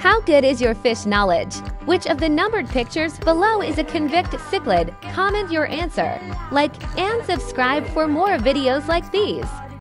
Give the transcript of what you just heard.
How good is your fish knowledge? Which of the numbered pictures below is a convict cichlid? Comment your answer. Like and subscribe for more videos like these.